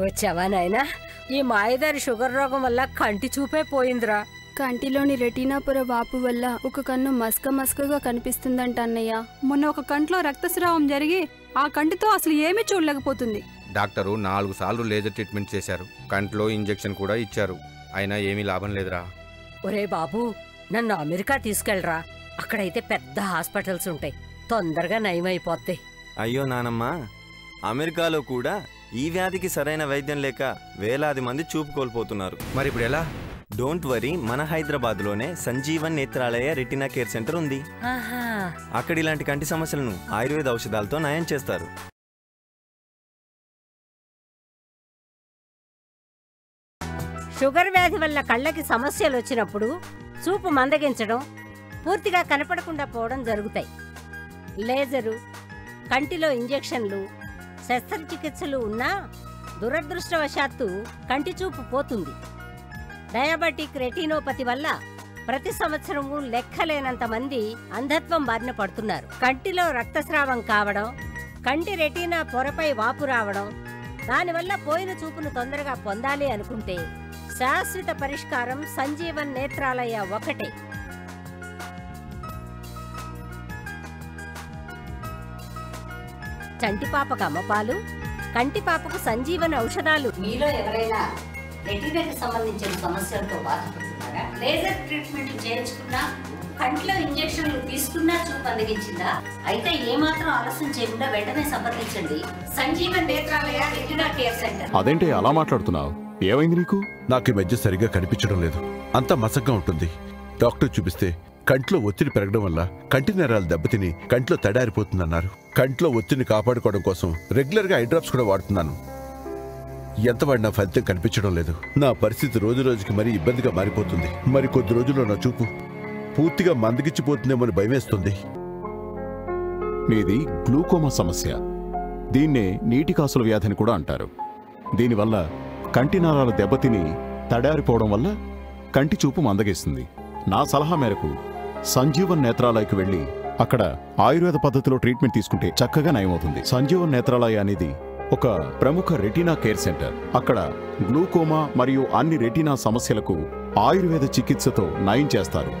వచ్చావా నాయనా? ఈ మాయదారి షుగర్ రోగం వల్ల కంటి చూపే పోయిందిరా. కంటిలోని రెటీనా పొర వాపు వల్ల ఒక కన్ను మస్క మస్కగా కనిపిస్తుందంట అన్నయ్య. మొన్న ఒక కంట్లో రక్తస్రావం జరిగి ఆ కంటితో అసలు ఏమీ చూడలేకపోతుంది. డాక్టరు నాలుగు సార్లు లేజర్ ట్రీట్మెంట్ చేశారు. కంట్లో ఇంజెక్షన్ కూడా ఇచ్చారు. అయినా ఏమీ లాభం లేదురా. ఒరే బాబు నన్ను అమెరికా తీసుకెళ్ళరా. అక్కడైతే పెద్ద హాస్పిటల్స్ ఉంటాయి. తొందరగా నయమైపోద్ది. అయ్యో నానమ్మ అమెరికాలో కూడా ఈ వ్యాధికి సరైన వైద్యం లేక వేలాది మంది చూపు కోల్పోతున్నారు. మరి ఇప్పుడు ఎలా? డోంట్ వరీ మన హైదరాబాద్లోనే Sanjeevan Netralaya retina care centre ఉంది. ఆహా. అక్కడ ఇలాంటి కంటి సమస్యలను ఆయుర్వేద ఔషధాలతో నయం చేస్తారు. షుగర్ వ్యాధి వల్ల కళ్ళకి సమస్యలు వచ్చినప్పుడు చూపు మందగించడం పూర్తిగా కనపడకుండా పోవడం జరుగుతాయి. లేజరు కంటిలో ఇంజెక్షన్లు శస్త్రచికిత్సలు ఉన్నా దురదృష్టవశాత్తు కంటి చూపు పోతుంది. డయాబెటిక్ రెటీనోపతి వల్ల ప్రతి సంవత్సరము లెక్కలేనంత మంది అంధత్వం బారిన పడుతున్నారు. కంటిలో రక్తస్రావం కావడం కంటి రెటీనా పొరపై వాపు రావడం దానివల్ల పోయిన చూపును తొందరగా పొందాలి అనుకుంటే శాశ్వత పరిష్కారం సంజీవన్ నేత్రాలయ ఒకటే. చంటి పాపకు అమ్మపాలు కంటి పాపకు సంజీవన ఔషధాలు. మీలో ఎవరైనా రెటీనాకి సంబంధించిన సమస్యలతో బాధపడుతున్నారా? లేజర్ ట్రీట్మెంట్ చేయించుకున్నా కంట్లో ఇంజెక్షన్లు తీసుకున్నా చూపు అందగించిందా అయితే ఏమాత్రం ఆలస్యం చేయకుండా వెంటనే సంప్రదించండి. Sanjeevan Netralaya retina care centre. అదేంటి అలా మాట్లాడుతున్నావు? ఏమైంది నీకు? నాకు ఈ మధ్య సరిగ్గా కనిపించడం లేదు. అంతా మసగ్గా ఉంటుంది. డాక్టర్ చూపిస్తే కంట్లో ఒత్తిడి పెరగడం వల్ల కంటి నేరాలు దెబ్బతిని కంట్లో తడారిపోతుందన్నారు. కంట్లో ఒత్తిడిని కాపాడుకోవడం కోసం రెగ్యులర్గా ఐడ్రాప్స్ కూడా వాడుతున్నాను. ఎంత వాడినా ఫలితం కనిపించడం లేదు. నా పరిస్థితి రోజు రోజుకి మరీ ఇబ్బందిగా మారిపోతుంది. మరి కొద్ది రోజుల్లో నా చూపు పూర్తిగా మందగిచ్చిపోతుందేమో అని భయమేస్తుంది. మీది గ్లూకోమా సమస్య. దీన్నే నీటి కాసుల వ్యాధిని కూడా అంటారు. దీనివల్ల కంటి నరాలు దెబ్బతిని తడారిపోవడం వల్ల కంటి చూపు మందగిస్తుంది. నా సలహా మేరకు సంజీవన్ నేత్రాలయకు వెళ్ళి అక్కడ ఆయుర్వేద పద్ధతిలో ట్రీట్మెంట్ తీసుకుంటే చక్కగా నయమవుతుంది. సంజీవన్ నేత్రాలయ అనేది ఒక ప్రముఖ రెటీనా కేర్ సెంటర్ అక్కడ గ్లూకోమా మరియు అన్ని రెటీనా సమస్యలకు ఆయుర్వేద చికిత్సతో నయం చేస్తారు.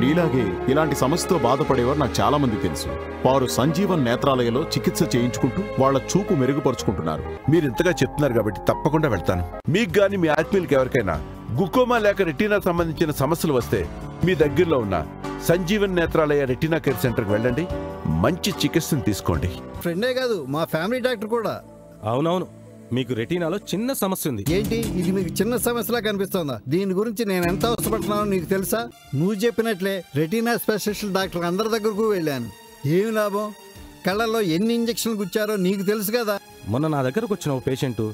నీలాగే ఇలాంటి సమస్యతో బాధపడేవారు నాకు చాలా మంది తెలుసు. వారు సంజీవన్ నేత్రాలయలో చికిత్స చేయించుకుంటూ వాళ్ళ చూపు మెరుగుపరుచుకుంటున్నారు. మీరు ఇంతగా చెప్తున్నారు కాబట్టి తప్పకుండా వెళ్తాను. మీకు గాని మీ ఆత్మీయులకి ఎవరికైనా గుకోమా లేక రెటీనా సంబంధించిన సమస్యలు వస్తే మీ దగ్గరలో ఉన్న సంజీవన్ నేత్రాలయ రెటీనా కేర్ సెంటర్కి వెళ్ళండి. మంచి చికిత్సను తీసుకోండి. ఫ్రెండే కాదు మా ఫ్యామిలీ డాక్టర్ కూడా. అవునవును. మీకు రెటీనాలో చిన్న సమస్య ఉంది. ఏంటి? ఇది మీకు చిన్న సమస్యలా కనిపిస్తోందా? దీని గురించి నేను ఎంత అవసరపడుతున్నానో నీకు తెలుసా? నువ్వు చెప్పినట్లే రెటీనా స్పెషలిస్ట్ డాక్టర్ అందరి దగ్గరకు వెళ్ళాను. ఏమి లాభం? కళ్ళల్లో ఎన్ని ఇంజక్షన్లు గుచ్చారో నీకు తెలుసు కదా. మొన్న నా దగ్గరకు వచ్చిన ఓ patient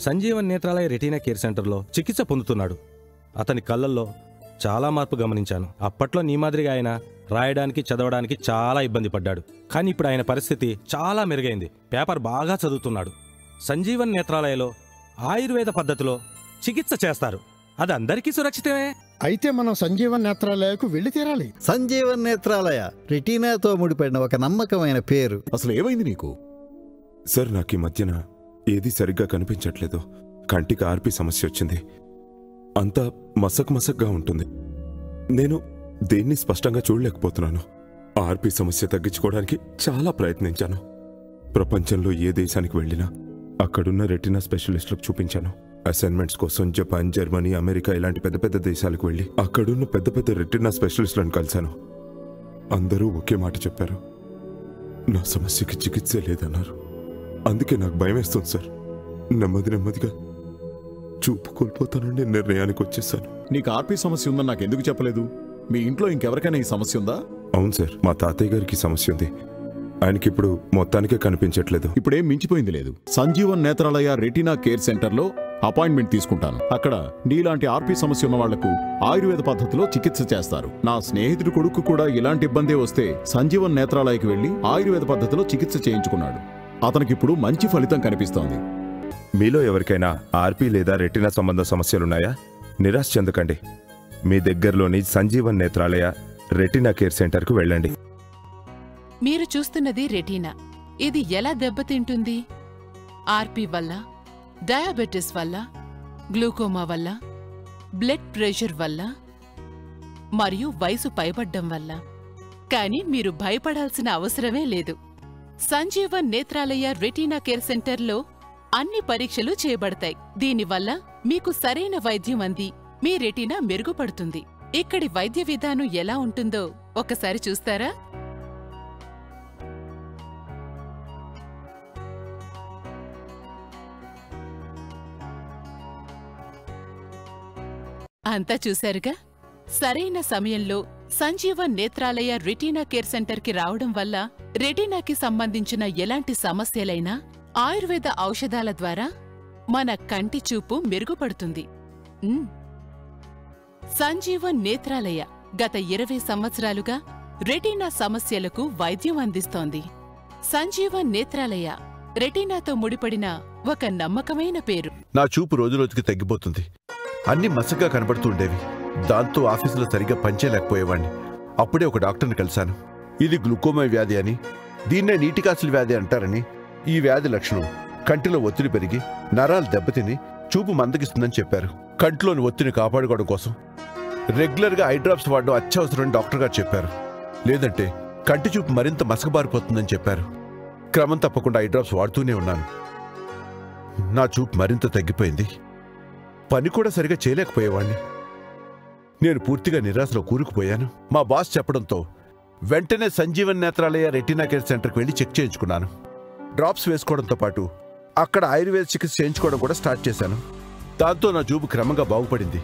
Sanjeevan Netralaya retina care సెంటర్లో చికిత్స పొందుతున్నాడు. అతని కళ్ళల్లో చాలా మార్పు గమనించాను. అప్పట్లో నీ మాదిరిగా ఆయన రాయడానికి చదవడానికి చాలా ఇబ్బంది పడ్డాడు. కానీ ఇప్పుడు ఆయన పరిస్థితి చాలా మెరుగైంది. పేపర్ బాగా చదువుతున్నాడు. సంజీవన్ నేత్రాలయలో ఆయుర్వేద పద్ధతిలో చికిత్స చేస్తారు. అది అందరికీ సురక్షితమే. అయితే మనం సంజీవన్ నేత్రాలయకు వెళ్ళి తీరాలి. సంజీవన్ నేత్రాలయ రెటీనాతో ముడిపడిన ఒక నమ్మకమైన పేరు. అసలు ఏమైంది నీకు? సార్ నాకు ఈ మధ్యన ఏది సరిగ్గా కనిపించట్లేదు. కంటికి ఆర్పి సమస్య వచ్చింది. అంతా మసక్ మసక్గా ఉంటుంది. నేను దేన్ని స్పష్టంగా చూడలేకపోతున్నాను. ఆర్పి సమస్య తగ్గించుకోవడానికి చాలా ప్రయత్నించాను. ప్రపంచంలో ఏ దేశానికి వెళ్ళినా అక్కడున్న రెటినా స్పెషలిస్టులకు చూపించాను. అసైన్మెంట్స్ కోసం జపాన్ జర్మనీ అమెరికా ఇలాంటి పెద్ద పెద్ద దేశాలకు వెళ్ళి అక్కడున్న పెద్ద పెద్ద రెటినా స్పెషలిస్టులను కలిశాను. అందరూ ఒకే మాట చెప్పారు. నా సమస్యకి చికిత్స లేదన్నారు. అందుకే నాకు భయం వేస్తుంది సార్. నెమ్మది నెమ్మదిగా చూపు కోల్పోతానని నిర్ణయానికి వచ్చేసాను. నీకు ఆర్పీ సమస్య ఉందని నాకు ఎందుకు చెప్పలేదు? మీ ఇంట్లో ఇంకెవరికైనా ఈ సమస్య ఉందా? అవును సార్ మా తాతయ్య గారికి సమస్య ఉంది. ఆయనకి ఇప్పుడు మొత్తానికే కనిపించట్లేదు. ఇప్పుడేం మించిపోయింది లేదు. సంజీవన్ నేత్రాలయ రెటీనా కేర్ సెంటర్లో అపాయింట్మెంట్ తీసుకుంటాను. అక్కడ నీలాంటి ఆర్పీ సమస్య ఉన్న వాళ్ళకు ఆయుర్వేద పద్ధతిలో చికిత్స చేస్తారు. నా స్నేహితుడి కొడుకు కూడా ఇలాంటి ఇబ్బందే వస్తే సంజీవన్ నేత్రాలయకి వెళ్ళి ఆయుర్వేద పద్ధతిలో చికిత్స చేయించుకున్నాడు. అతనికిప్పుడు మంచి ఫలితం కనిపిస్తోంది. మీలో ఎవరికైనా ఆర్పీ లేదా రెటినా సంబంధ సమస్యలున్నాయా? నిరాశ చెందకండి. మీ దగ్గరలోని సంజీవన్ నేత్రాలయ రెటీనా కేర్ సెంటర్కు వెళ్ళండి. మీరు చూస్తున్నది రెటీనా. ఇది ఎలా దెబ్బతింటుంది? ఆర్పి వల్ల డయాబెటిస్ వల్ల గ్లూకోమా వల్ల బ్లడ్ ప్రెషర్ వల్ల మరియు వయసు పైబడ్డం వల్ల. కానీ మీరు భయపడాల్సిన అవసరమే లేదు. సంజీవన్ నేత్రాలయ రెటీనా కేర్ సెంటర్లో అన్ని పరీక్షలు చేయబడతాయి. దీనివల్ల మీకు సరైన వైద్యం అంది. మీ రెటీనా మెరుగుపడుతుంది. ఇక్కడి వైద్య విధానం ఎలా ఉంటుందో ఒకసారి చూస్తారా? అంతా చూశారుగా? సరైన సమయంలో సంజీవన్ నేత్రాలయ రెటీనా కేర్ సెంటర్కి రావడం వల్ల రెటీనాకి సంబంధించిన ఎలాంటి సమస్యలైనా ఆయుర్వేద ఔషధాల ద్వారా మన కంటి చూపు మెరుగుపడుతుంది. సంజీవ సంజీవన్ నేత్రాలయ గత ఇరవై సంవత్సరాలుగా రెటీనా సమస్యలకు వైద్యం అందిస్తోంది. సంజీవన్ నేత్రాలయ రెటీనాతో ముడిపడిన ఒక నమ్మకమైన పేరు. నా చూపు రోజురోజుకి తగ్గిపోతుంది. అన్ని మసగ్గా కనబడుతూ ఉండేవి. దాంతో ఆఫీసులో సరిగ్గా పనిచేయలేకపోయేవాణ్ణి. అప్పుడే ఒక డాక్టర్ని కలిశాను. ఇది గ్లూకోమా వ్యాధి అని దీన్నే నీటికాసుల వ్యాధి అంటారని ఈ వ్యాధి లక్షణం కంటిలో ఒత్తిడి పెరిగి నరాలు దెబ్బతిని చూపు మందగిస్తుందని చెప్పారు. కంటిలోని ఒత్తిడిని కాపాడుకోవడం కోసం రెగ్యులర్గా ఐ డ్రాప్స్ వాడడం అత్యవసరమని డాక్టర్ గారు చెప్పారు. లేదంటే కంటి చూపు మరింత మసకబారిపోతుందని చెప్పారు. క్రమం తప్పకుండా ఐ డ్రాప్స్ వాడుతూనే ఉన్నాను. నా చూపు మరింత తగ్గిపోయింది. పని కూడా సరిగా చేయలేకపోయేవాణ్ణి. నేను పూర్తిగా నిరాశలో కూరుకుపోయాను. మా బాస్ చెప్పడంతో వెంటనే సంజీవన్ నేత్రాలయ రెటీనా కేర్ సెంటర్కి వెళ్ళి చెక్ చేయించుకున్నాను. డ్రాప్స్ వేసుకోవడంతో పాటు అక్కడ ఆయుర్వేద చికిత్స చేయించుకోవడం కూడా స్టార్ట్ చేశాను. దాంతో నా జూబు క్రమంగా బాగుపడింది.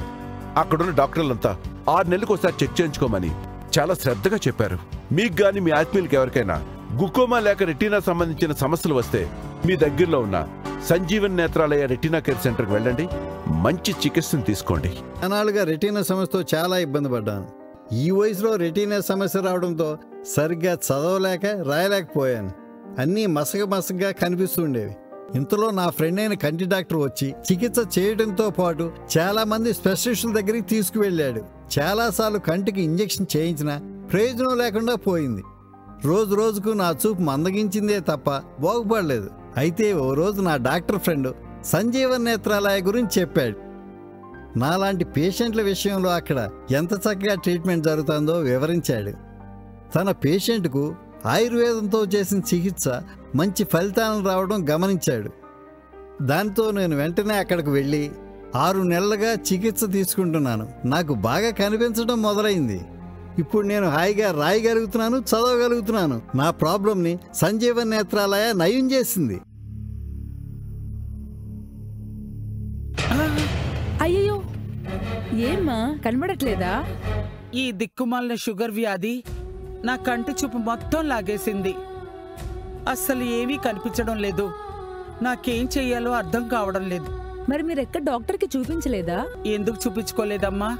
అక్కడున్న డాక్టర్లంతా ఆరు నెలలకు ఒకసారి చెక్ చేయించుకోమని చాలా శ్రద్ధగా చెప్పారు. మీకు గాని మీ ఆత్మీయులకి ఎవరికైనా గుకోమా లేక రెటీనా సంబంధించిన సమస్యలు వస్తే మీ దగ్గరలో ఉన్న సంజీవన్ నేత్రాలయ రెటీనా కేర్ సెంటర్కి వెళ్ళండి. మంచి చికిత్సను తీసుకోండి. అనాలుగా రెటీనా సమస్యతో చాలా ఇబ్బంది పడ్డాను. ఈ వయసులో రెటీనా సమస్య రావడంతో సరిగ్గా చదవలేక రాయలేకపోయాను. అన్నీ మసగ మసగ్గా కనిపిస్తుండేవి. ఇంతలో నా ఫ్రెండ్ అయిన కంటి డాక్టర్ వచ్చి చికిత్స చేయడంతో పాటు చాలా మంది స్పెషలిస్టుల దగ్గరికి తీసుకువెళ్ళాడు. చాలాసార్లు కంటికి ఇంజెక్షన్ చేయించినా ప్రయోజనం లేకుండా పోయింది. రోజు రోజుకు నా చూపు మందగించిందే తప్ప బాగుపడలేదు. అయితే ఓ రోజు నా డాక్టర్ ఫ్రెండ్ సంజీవన్ నేత్రాలయ గురించి చెప్పాడు. నాలాంటి పేషెంట్ల విషయంలో అక్కడ ఎంత చక్కగా ట్రీట్మెంట్ జరుగుతుందో వివరించాడు. తన పేషెంట్కు ఆయుర్వేదంతో చేసిన చికిత్స మంచి ఫలితాలను రావడం గమనించాడు. దాంతో నేను వెంటనే అక్కడికి వెళ్ళి ఆరు నెలలుగా చికిత్స తీసుకుంటున్నాను. నాకు బాగా కనిపించడం మొదలైంది. ఇప్పుడు నేను హాయిగా రాయగలుగుతున్నాను చదవగలుగుతున్నాను. నా ప్రాబ్లంని సంజీవన్ నేత్రాలయ నయం చేసింది. అయ్యయ్యో ఏమ్మా కనబడట్లేదా? ఈ దిక్కుమాలిన షుగర్ వ్యాధి నా కంటి చూపు మొత్తం లాగేసింది. అస్సలు ఏమీ కనిపించడం లేదు. నాకేం చెయ్యాలో అర్థం కావడం లేదు. మరి మీరు ఎక్కడ డాక్టర్కి చూపించలేదా? ఎందుకు చూపించుకోలేదమ్మా?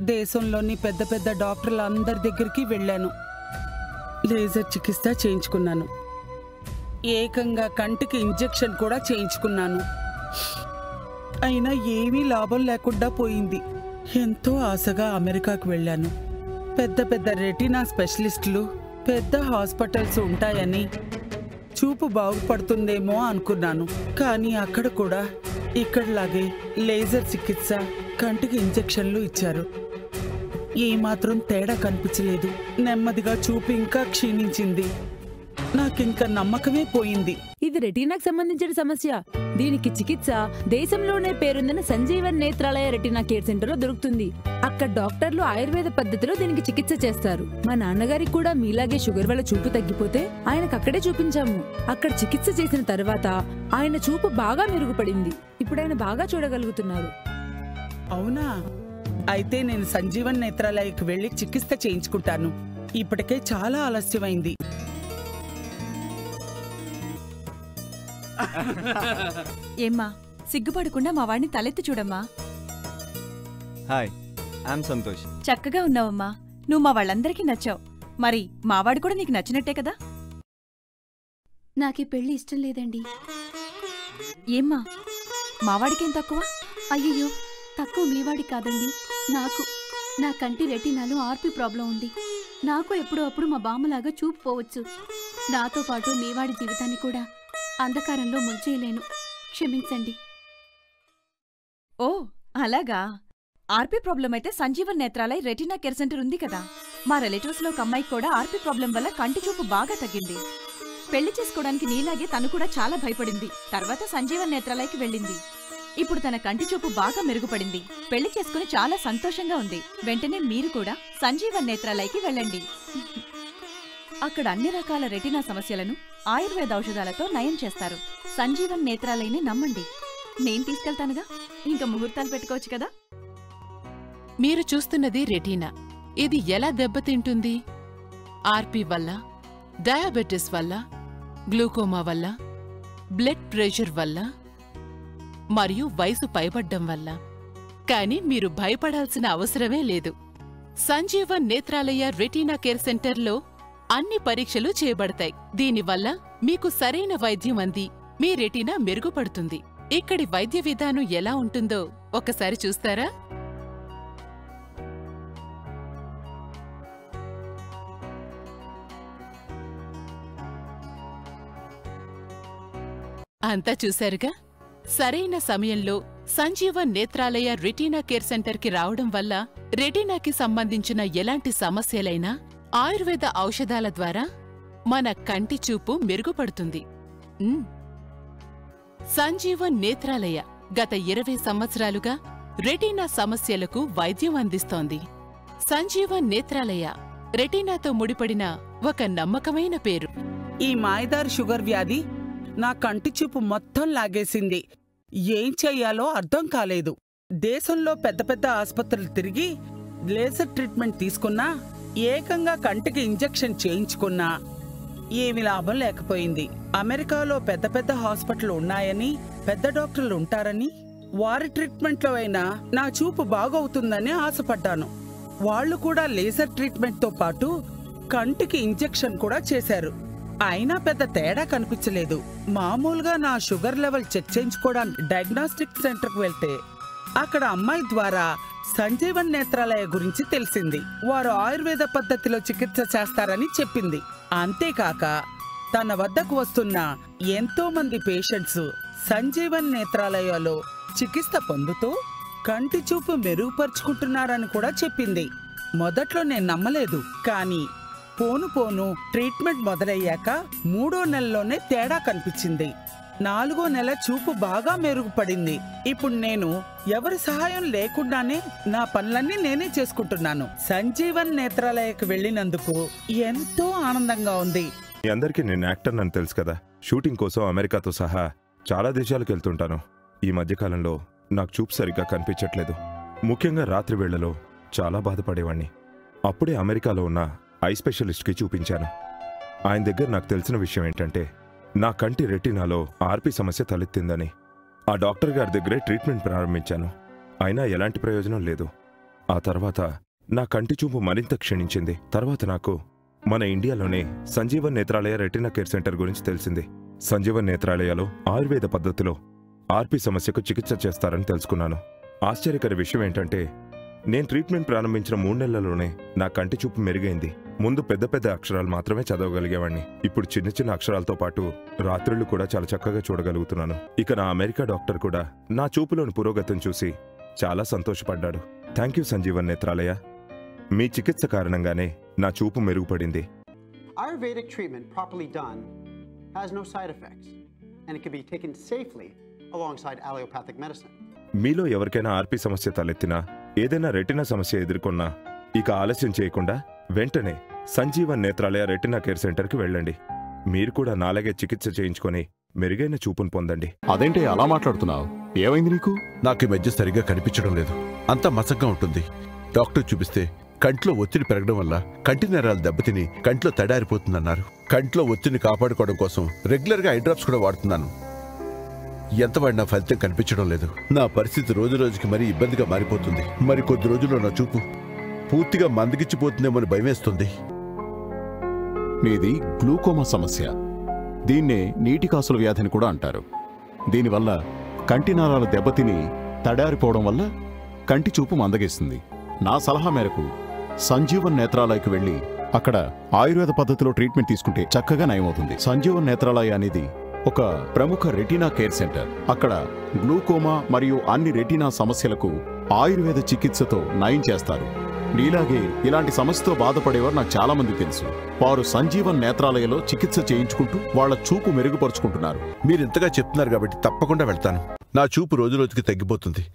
దేశంలోని పెద్ద పెద్ద డాక్టర్ల అందరి దగ్గరికి వెళ్ళాను. లేజర్ చికిత్స చేయించుకున్నాను. ఏకంగా కంటికి ఇంజెక్షన్ కూడా చేయించుకున్నాను. అయినా ఏమీ లాభం లేకుండా పోయింది. ఎంతో ఆశగా అమెరికాకు వెళ్ళాను. పెద్ద పెద్ద రెటీనా స్పెషలిస్టులు పెద్ద హాస్పిటల్స్ ఉంటాయని చూపు బాగుపడుతుందేమో అనుకున్నాను. కానీ అక్కడ కూడా ఇక్కడలాగే లేజర్ చికిత్స కంటికి ఇంజెక్షన్లు ఇచ్చారు. ఏమాత్రం తేడా కనిపించలేదు. నెమ్మదిగా చూపు ఇంకా క్షీణించింది. నాకింక నమ్మకమే పోయింది. ఇది రెటీనాకు సంబంధించిన సమస్య. దీనికి చికిత్స దేశంలోనే పేరొందిన సంజీవన్ నేత్రాలయ రెటీనా కేర్ సెంటర్లో దొరుకుతుంది. అక్కడ డాక్టర్లు ఆయుర్వేద పద్ధతిలో దీనికి చికిత్స చేస్తారు. మా నాన్నగారికి కూడా మీలాగే షుగర్ వల్ల చూపు తగ్గిపోతే ఆయనకు అక్కడే చూపించాము. అక్కడ చికిత్స చేసిన తర్వాత ఆయన చూపు బాగా మెరుగుపడింది. ఇప్పుడు ఆయన బాగా చూడగలుగుతున్నారు. అవునా? అయితే నేను సంజీవన్ నేత్రాలయకు వెళ్ళి చికిత్స చేయించుకుంటాను. ఇప్పటికే చాలా ఆలస్యమైంది. ఏమ్మా సిగ్గుపడకుండా మా వాడిని తలెత్తి చూడమ్మా. Hi I'm Santosh. చక్కగా ఉన్నావమ్మా. నువ్వు మా వాళ్ళందరికీ నచ్చావు. మరి మావాడు కూడా నీకు నచ్చినట్టే కదా? నాకీ పెళ్ళి ఇష్టం లేదండి. ఏమ్మా మావాడికేం తక్కువ? అయ్యయ్యో తక్కువ మీవాడి కాదండి. నాకు నా కంటి రెటీనాలో ఆర్పి ప్రాబ్లం ఉంది. నాకు ఎప్పుడో అప్పుడు మా బామ్మలాగా చూపు పోవచ్చు. నాతో పాటు మీవాడి జీవితాన్ని కూడా అంధకారంలో ముంచేయలేను. క్షమించండి. ఓ అలాగా. ఆర్పీ ప్రాబ్లం అయితే Sanjeevan Netralaya retina care centre ఉంది కదా. మా రిలేటివ్స్లో ఒక అమ్మాయికి కూడా ఆర్పీ ప్రాబ్లం వల్ల కంటి చూపు బాగా తగ్గింది. పెళ్ళి చేసుకోవడానికి నీలాగే తను కూడా చాలా భయపడింది. తర్వాత సంజీవన్ నేత్రాలయకి వెళ్ళింది. ఇప్పుడు తన కంటి చూపు బాగా మెరుగుపడింది. పెళ్ళి చేసుకుని చాలా సంతోషంగా ఉంది. వెంటనే మీరు కూడా సంజీవన్ నేత్రాలయకి వెళ్ళండి. అక్కడ అన్ని రకాల రెటీనా సమస్యలను ఆయుర్వేద ఔషధాలతో నయం చేస్తారు. సంజీవన్ నేత్రాలయని నమ్మండి. నేను తీసుకెళ్తానుగా? ఇంకా ముహూర్తాలు పెట్టుకోవచ్చు కదా? మీరు చూస్తున్నది రెటీనా. ఇది ఎలా దెబ్బతింటుంది? ఆర్పి వల్ల డయాబెటిస్ వల్ల గ్లూకోమా వల్ల బ్లడ్ ప్రెషర్ వల్ల మరియు వయసు పైబడ్డం వల్ల. కానీ మీరు భయపడాల్సిన అవసరమే లేదు. సంజీవన్ నేత్రాలయ రెటీనా కేర్ సెంటర్లో అన్ని పరీక్షలు చేయబడతాయి. దీనివల్ల మీకు సరైన వైద్యం అంది. మీ రెటీనా మెరుగుపడుతుంది. ఇక్కడి వైద్య విధానం ఎలా ఉంటుందో ఒకసారి చూస్తారా? అంతా చూశారుగా? సరైన సమయంలో సంజీవ నేత్రాలయ రెటీనా కేర్ సెంటర్కి రావడం వల్ల రెటీనాకి సంబంధించిన ఎలాంటి సమస్యలైనా ఆయుర్వేద ఔషధాల ద్వారా మన కంటి చూపు మెరుగుపడుతుంది. సంజీవ సంజీవన్ నేత్రాలయ గత ఇరవై సంవత్సరాలుగా రెటీనా సమస్యలకు వైద్యం అందిస్తోంది. సంజీవన్ నేత్రాలయ రెటీనాతో ముడిపడిన ఒక నమ్మకమైన పేరు. ఈ మాయదారి షుగర్ వ్యాధి నా కంటి చూపు మొత్తం లాగేసింది. ఏం చెయ్యాలో అర్థం కాలేదు. దేశంలో పెద్ద పెద్ద ఆసుపత్రులు తిరిగి లేజర్ ట్రీట్మెంట్ తీసుకున్నా ఏకంగా కంటికి ఇంజెక్షన్ చేయించుకున్నా ఏమి లాభం లేకపోయింది. అమెరికాలో పెద్ద పెద్ద హాస్పిటల్ ఉన్నాయని పెద్ద డాక్టర్లు ఉంటారని వారి ట్రీట్మెంట్లో అయినా నా చూపు బాగవుతుందని ఆశపడ్డాను. వాళ్ళు కూడా లేజర్ ట్రీట్మెంట్తో పాటు కంటికి ఇంజెక్షన్ కూడా చేశారు. అయినా పెద్ద తేడా కనిపించలేదు. మామూలుగా నా షుగర్ లెవెల్ చెక్ చేయించుకోవడానికి డయాగ్నోస్టిక్ సెంటర్కి వెళ్తే అక్కడ అమ్మాయి ద్వారా సంజీవన్ నేత్రాలయ గురించి తెలిసింది. వారు ఆయుర్వేద పద్ధతిలో చికిత్స చేస్తారని చెప్పింది. అంతేకాక తన వద్దకు వస్తున్న ఎంతో మంది పేషెంట్స్ సంజీవన్ నేత్రాలయలో చికిత్స పొందుతూ కంటి చూపు మెరుగుపరుచుకుంటున్నారని కూడా చెప్పింది. మొదట్లో నేను నమ్మలేదు కానీ పోను పోను ట్రీట్మెంట్ మొదలయ్యాక మూడో నెలలోనే తేడా కనిపించింది. నాలుగో నెల చూపు బాగా మెరుగుపడింది. ఇప్పుడు నేను ఎవరి సహాయం లేకుండానే నా పనులన్నీ నేనే చేసుకుంటున్నాను. సంజీవన్ నేత్రాలయకు వెళ్ళినందుకు ఎంతో ఆనందంగా ఉంది. మీ అందరికీ నేను యాక్టర్ నన్ను తెలుసు కదా. షూటింగ్ కోసం అమెరికాతో సహా చాలా దేశాలకు వెళ్తుంటాను. ఈ మధ్యకాలంలో నాకు చూపు సరిగ్గా కనిపించట్లేదు. ముఖ్యంగా రాత్రి వేళలో చాలా బాధపడేవాణ్ణి. అప్పుడే అమెరికాలో ఉన్న ఐ స్పెషలిస్ట్కి చూపించాను. ఆయన దగ్గర నాకు తెలిసిన విషయం ఏంటంటే నా కంటి రెటీనాలో ఆర్పి సమస్య తలెత్తిందని. ఆ డాక్టర్ గారి దగ్గరే ట్రీట్మెంట్ ప్రారంభించాను. అయినా ఎలాంటి ప్రయోజనం లేదు. ఆ తర్వాత నా కంటి చూపు మరింత క్షీణించింది. తర్వాత నాకు మన ఇండియాలోనే Sanjeevan Netralaya retina care centre గురించి తెలిసింది. సంజీవన్ నేత్రాలయాలో ఆయుర్వేద పద్ధతిలో ఆర్పి సమస్యకు చికిత్స చేస్తారని తెలుసుకున్నాను. ఆశ్చర్యకర విషయం ఏంటంటే నేను ట్రీట్మెంట్ ప్రారంభించిన మూడు నెలల్లోనే నా కంటి చూపు మెరుగైంది. ముందు పెద్ద పెద్ద అక్షరాలు మాత్రమే చదవగలిగేవాడిని ఇప్పుడు చిన్న చిన్న అక్షరాలతో పాటు రాత్రుళ్ళు కూడా చాలా చక్కగా చూడగలుగుతున్నాను. ఇక నా అమెరికా డాక్టర్ కూడా నా చూపులోని పురోగతిని చూసి చాలా సంతోషపడ్డాడు. Thank you Sanjeevan Netralaya. మీ చికిత్స కారణంగానే నా చూపు మెరుగుపడింది. Ayurvedic treatment properly done has no side effects, and it can be taken safely alongside allopathic medicine. మీలో ఎవరికైనా ఆర్పి సమస్య తలెత్తినా ఏదైనా రెటినా సమస్య ఎదుర్కొన్నా ఇక ఆలస్యం చేయకుండా వెంటనే సంజీవన్ నేత్రాలయ రెటినా కేర్ సెంటర్కి వెళ్ళండి. మీరు కూడా నాలాగే చికిత్స చేయించుకొని మెరుగైన చూపును పొందండి. అదేంటి అలా మాట్లాడుతున్నావు? ఏమైంది నీకు? నాకు ఈ మధ్య సరిగ్గా కనిపించడం లేదు. అంతా మసగ్గా ఉంటుంది. డాక్టర్ చూపిస్తే కంట్లో ఒత్తిడి పెరగడం వల్ల కంటి నరాలు దెబ్బతిని కంట్లో తడారిపోతుందన్నారు. కంట్లో ఒత్తిడిని కాపాడుకోవడం కోసం రెగ్యులర్గా ఐ డ్రాప్స్ కూడా వాడుతున్నాను. ఎంత వాడినా ఫలితం కనిపించడం లేదు. నా పరిస్థితి రోజు రోజుకి మరీ ఇబ్బందిగా మారిపోతుంది. మరి కొద్ది రోజుల్లో నా చూపు పూర్తిగా మందగిచ్చిపోతుందేమని భయమేస్తుంది. మీది గ్లూకోమా సమస్య. దీన్నే నీటి కాసుల వ్యాధిని కూడా అంటారు. దీనివల్ల కంటి నారాలు దెబ్బతిని తడారిపోవడం వల్ల కంటి చూపు మందగిస్తుంది. నా సలహా మేరకు సంజీవన్ నేత్రాలయకు వెళ్ళి అక్కడ ఆయుర్వేద పద్ధతిలో ట్రీట్మెంట్ తీసుకుంటే చక్కగా నయమవుతుంది. సంజీవన్ నేత్రాలయ అనేది ఒక ప్రముఖ రెటీనా కేర్ సెంటర్. అక్కడ గ్లూకోమా మరియు అన్ని రెటీనా సమస్యలకు ఆయుర్వేద చికిత్సతో నయం చేస్తారు. నీలాగే ఇలాంటి సమస్యతో బాధపడేవారు నాకు చాలా మంది తెలుసు. వారు సంజీవన్ నేత్రాలయలో చికిత్స చేయించుకుంటూ వాళ్ళ చూపు మెరుగుపరుచుకుంటున్నారు. మీరు ఇంతగా చెప్తున్నారు కాబట్టి తప్పకుండా వెళ్తాను. నా చూపు రోజు రోజుకి తగ్గిపోతుంది.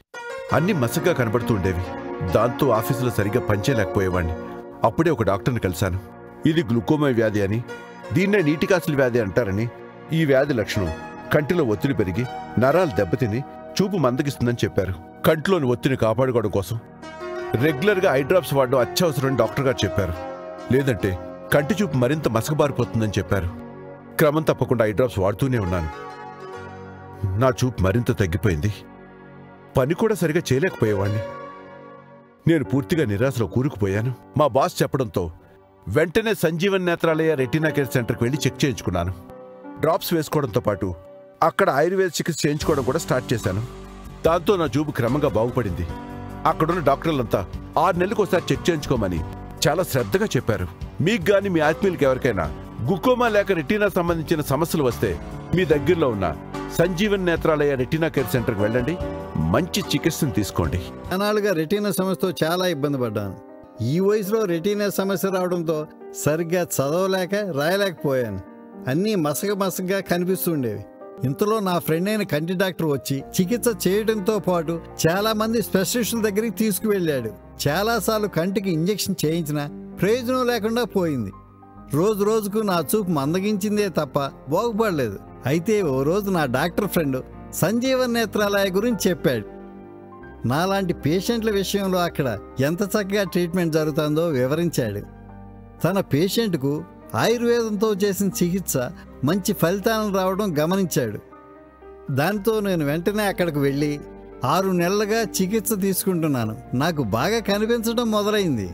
అన్ని మసగ్గా కనబడుతూ ఉండేవి. దాంతో ఆఫీసులో సరిగ్గా పనిచేయలేకపోయేవాడిని. అప్పుడే ఒక డాక్టర్ని కలిశాను. ఇది గ్లూకోమా వ్యాధి అని దీన్నే నీటికాసుల వ్యాధి అంటారని ఈ వ్యాధి లక్షణం కంటిలో ఒత్తిడి పెరిగి నరాలు దెబ్బతిని చూపు మందగిస్తుందని చెప్పారు. కంటిలోని ఒత్తిడిని కాపాడుకోవడం కోసం రెగ్యులర్గా ఐ డ్రాప్స్ వాడడం అత్యవసరమని డాక్టర్ గారు చెప్పారు. లేదంటే కంటి చూపు మరింత మసకబారిపోతుందని చెప్పారు. క్రమం తప్పకుండా ఐ డ్రాప్స్ వాడుతూనే ఉన్నాను. నా చూపు మరింత తగ్గిపోయింది. పని కూడా సరిగా చేయలేకపోయేవాణ్ణి. నేను పూర్తిగా నిరాశలో కూరుకుపోయాను. మా బాస్ చెప్పడంతో వెంటనే సంజీవన్ నేత్రాలయ రెటీనా కేర్ సెంటర్కి వెళ్ళి చెక్ చేయించుకున్నాను. డ్రాప్స్ వేసుకోవడంతో పాటు అక్కడ ఆయుర్వేద చికిత్స చేయించుకోవడం కూడా స్టార్ట్ చేశాను. దాంతో నా జూబు క్రమంగా బాగుపడింది. అక్కడున్న డాక్టర్లంతా ఆరు నెలలకు ఒకసారి చెక్ చేయించుకోమని చాలా శ్రద్ధగా చెప్పారు. మీకు గాని మీ ఆత్మీయులకి ఎవరికైనా గుకోమా లేక రెటీనా సంబంధించిన సమస్యలు వస్తే మీ దగ్గరలో ఉన్న సంజీవన్ నేత్రాలయ రెటీనా కేర్ సెంటర్కి వెళ్ళండి. మంచి చికిత్సను తీసుకోండి. అనాలుగా రెటీనా సమస్యతో చాలా ఇబ్బంది పడ్డాను. ఈ వయసులో రెటీనా సమస్య రావడంతో సరిగ్గా చదవలేక రాయలేకపోయాను. అన్నీ మసగ మసగ్గా కనిపిస్తుండేవి. ఇంతలో నా ఫ్రెండ్ అయిన కంటి డాక్టర్ వచ్చి చికిత్స చేయడంతో పాటు చాలా మంది స్పెషలిస్టుల దగ్గరికి తీసుకువెళ్ళాడు. చాలాసార్లు కంటికి ఇంజెక్షన్ చేయించినా ప్రయోజనం లేకుండా పోయింది. రోజు రోజుకు నా చూపు మందగించిందే తప్ప బాగుపడలేదు. అయితే ఓ రోజు నా డాక్టర్ ఫ్రెండ్ సంజీవన్ నేత్రాలయ గురించి చెప్పాడు. నాలాంటి పేషెంట్ల విషయంలో అక్కడ ఎంత చక్కగా ట్రీట్మెంట్ జరుగుతుందో వివరించాడు. తన పేషెంట్కు ఆయుర్వేదంతో చేసిన చికిత్స మంచి ఫలితాలను రావడం గమనించాడు. దాంతో నేను వెంటనే అక్కడికి వెళ్ళి ఆరు నెలలుగా చికిత్స తీసుకుంటున్నాను. నాకు బాగా కనిపించడం మొదలైంది.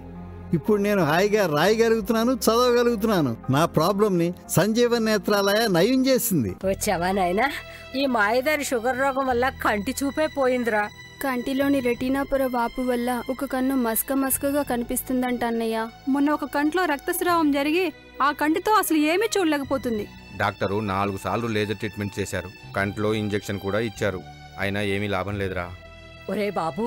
ఇప్పుడు నేను హాయిగా రాయగలుగుతున్నాను చదవగలుగుతున్నాను. నా ప్రాబ్లంని సంజీవ నేత్రాలయ నయం చేసింది. వచ్చావా నాయన? ఈ మాయదారి షుగర్ రోగం వల్ల కంటి చూపే పోయిందిరా. కంటిలోని రెటీనా పొర వాపు వల్ల ఒక కన్ను మస్క మస్కగా కనిపిస్తుందంట అన్నయ్య. మొన్న ఒక కంట్లో రక్తస్రావం జరిగి ఆ కంటితో అసలు ఏమీ చూడలేకపోతుంది. డాక్టరు నాలుగు సార్లు లేజర్ ట్రీట్మెంట్ చేశారు. కంట్లో ఇంజెక్షన్ కూడా ఇచ్చారు. అయినా ఏమీ లాభం లేదురా. ఒరే బాబు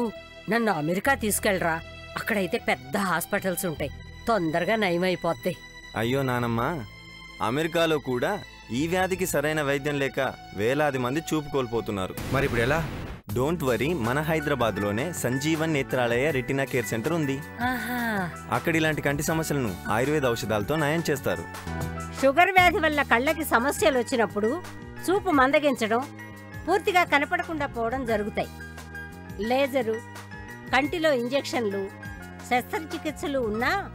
నన్ను అమెరికా తీసుకెళ్ళరా. అక్కడైతే పెద్ద హాస్పిటల్స్ ఉంటాయి. తొందరగా నయమైపోద్ది అయ్యో నానమ్మ అమెరికాలో కూడా ఈ వ్యాధికి సరైన వైద్యం లేక వేలాది మంది చూపు కోల్పోతున్నారు. మరి ఇప్పుడు ఎలా? డోంట్ వరీ మన హైదరాబాద్లోనే Sanjeevan Netralaya retina care centre ఉంది. అక్కడ ఇలాంటి కంటి సమస్యలను ఆయుర్వేద ఔషధాలతో నయం చేస్తారు. షుగర్ వ్యాధి వల్ల కళ్ళకి సమస్యలు వచ్చినప్పుడు చూపు మందగించడం పూర్తిగా కనపడకుండా పోవడం జరుగుతాయి. లేజరు కంటిలో ఇంజెక్షన్లు శస్త్రచికిత్సలు ఉన్నా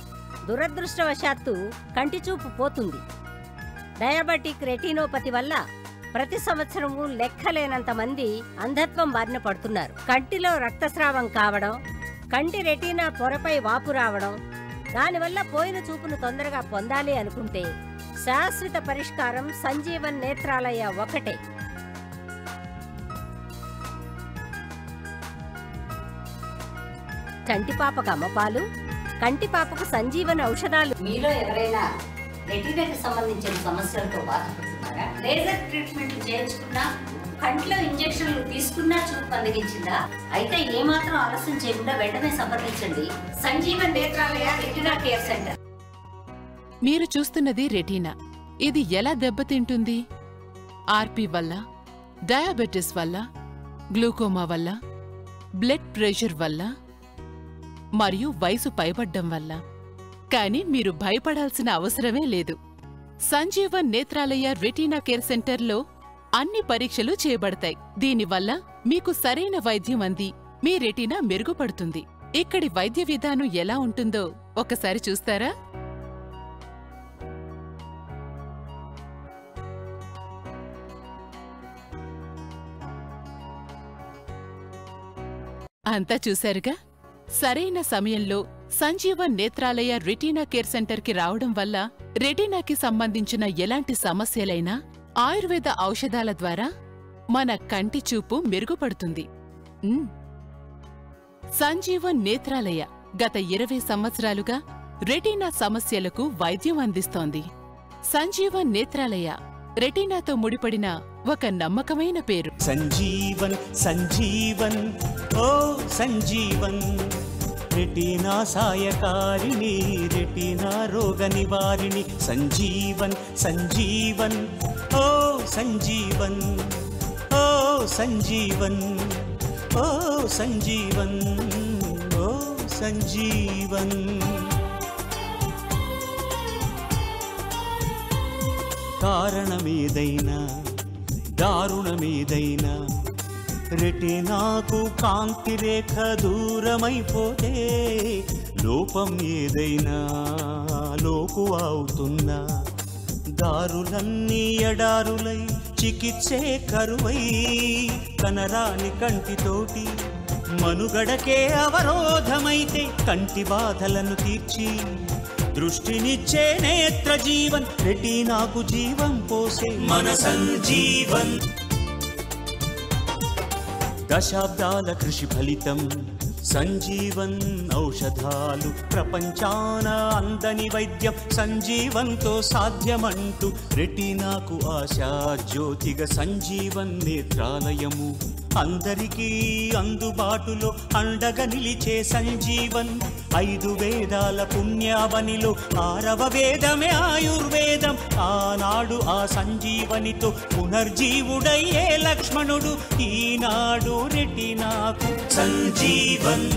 దురదృష్టవశాత్తు కంటి చూపు పోతుంది. డయాబెటిక్ రెటినోపతి వల్ల ప్రతి సంవత్సరము లెక్కలేనంత మంది అంధత్వం బారిన పడుతున్నారు. కంటిలో రక్తస్రావం కావడం కంటి రెటీనా పొరపై వాపు రావడం దానివల్ల పోయిన చూపును తొందరగా పొందాలి అనుకుంటే శాశ్వత పరిష్కారం సంజీవన్ నేత్రాలయ ఒకటే. కంటిపాపకు అమ్మపాలు కంటిపాపకు సంజీవన ఔషధాలు. మీలో ఎవరైనా రెటీనాకి సంబంధించిన సమస్యలతో బాధపడుతున్నారా? కూడా లేజర్ ట్రీట్మెంట్ చేయించుకున్నా కంట్లో ఇంజెక్షన్లు తీసుకున్నా చూపు అందగించిందా అయితే ఏమాత్రం ఆలస్యం చేయకుండా వెంటనే సంప్రదించండి. Sanjeevan Netralaya retina care centre. మీరు చూస్తున్నది రెటీనా. ఇది ఎలా దెబ్బతింటుంది? ఆర్పి వల్ల డయాబెటిస్ వల్ల గ్లూకోమా వల్ల బ్లడ్ ప్రెషర్ వల్ల మరియు వయసు పైబడ్డం వల్ల. కానీ మీరు భయపడాల్సిన అవసరమే లేదు. సంజీవన్ నేత్రాలయ రెటీనా కేర్ సెంటర్లో అన్ని పరీక్షలు చేయబడతాయి. దీనివల్ల మీకు సరైన వైద్యం అంది. మీ రెటీనా మెరుగుపడుతుంది. ఇక్కడి వైద్య విధానం ఎలా ఉంటుందో ఒకసారి చూస్తారా? అంతా చూశారుగా? సరైన సమయంలో సంజీవన్ నేత్రాలయ రెటీనా కేర్ సెంటర్కి రావడం వల్ల రెటీనాకి సంబంధించిన ఎలాంటి సమస్యలైనా ఆయుర్వేద ఔషధాల ద్వారా మన కంటి చూపు మెరుగుపడుతుంది. సంజీవన్ నేత్రాలయ గత ఇరవై సంవత్సరాలుగా రెటీనా సమస్యలకు వైద్యం అందిస్తోంది. సంజీవన్ నేత్రాలయ రెటీనాతో ముడిపడిన ఒక నమ్మకమైన పేరు. సంజీవన్ సంజీవన్ ఓ సంజీవన్. రెటీనా సాయకారిణి రెటీనా రోగ నివారిణి సంజీవన్ సంజీవన్ ఓ సంజీవన్ ఓ సంజీవన్ ఓ సంజీవన్ ఓ సంజీవన్ కారణమేదైనా దారుణమేదైనా రెటినాకు కాంతి రేఖ దూరమైపోతే లోపం ఏదైనా లోపు అవుతున్నా దారులన్నీ ఎడారులై చికిత్సే కరువై కనరాని కంటితోటి మనుగడకే అవరోధమైతే కంటి బాధలను తీర్చి దృష్టినిచ్చే నేత్ర జీవన్ రెటీనాకు జీవం పోసే మన సంజీవన్ దశాబ్దాల కృషి ఫలితం. సంజీవన్ ఔషధాలు ప్రపంచాన అందని వైద్యం సంజీవంతో సాధ్యమంటూ రెటీనాకు ఆశా జ్యోతిగా సంజీవన్ నేత్రాలయము. అందరికీ అందుబాటులో అండగా నిలిచే సంజీవన్. ఐదు వేదాల పుణ్యావనిలో ఆరవ వేదమే ఆయుర్వేదం. ఆనాడు ఆ సంజీవనితో పునర్జీవుడయ్యే లక్ష్మణుడు ఈనాడు రెటినాకు సంజీవన్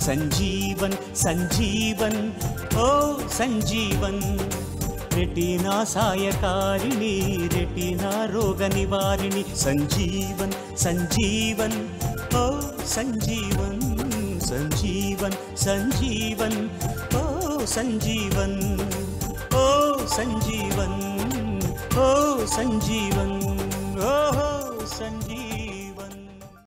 సంజీవన్ సంజీవన్ ఓ సంజీవన్. रेटिना सायकारिणी रेटिना रोगनिवारिणि सञ्जीवन् सञ्जीवन् ओ सञ्जीवन् सञ्जीवन् सञ्जीवन् ओ सञ्जीवन् ओ सञ्जीवन् ओ सञ्जीवन् सञ्जीवन